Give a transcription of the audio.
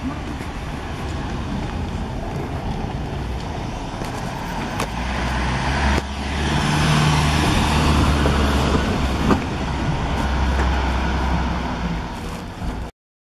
Come on.